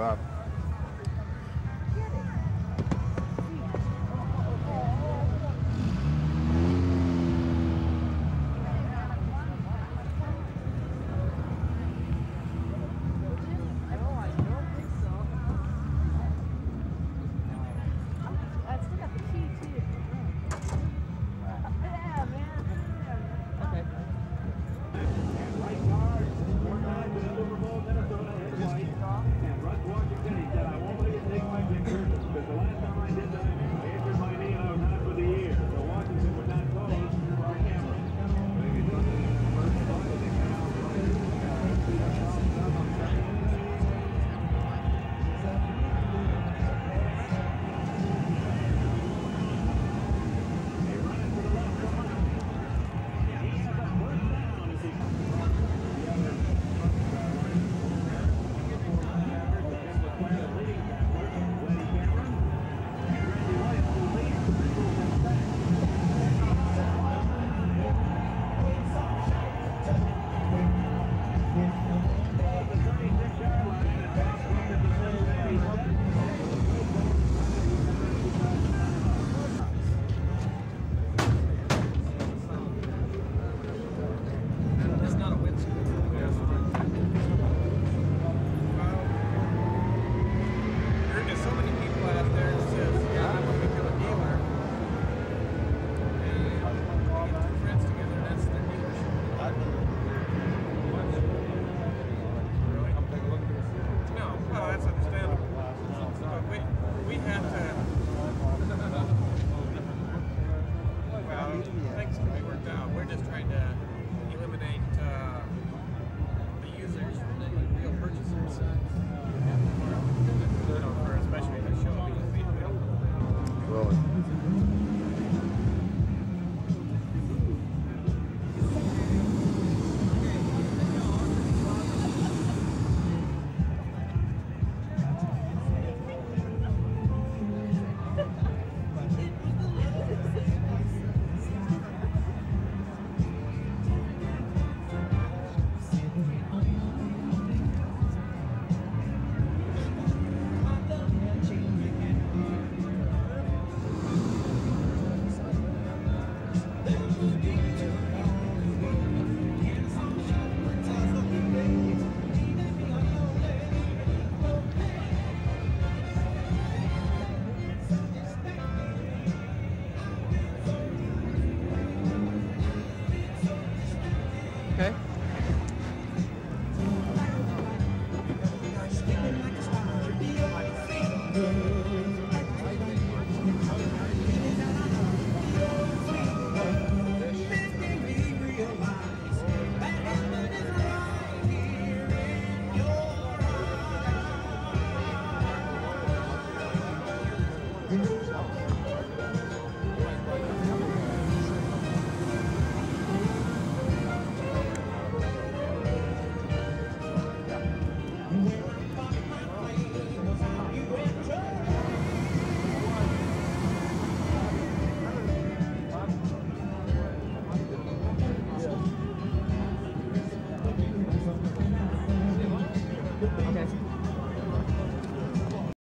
Rob.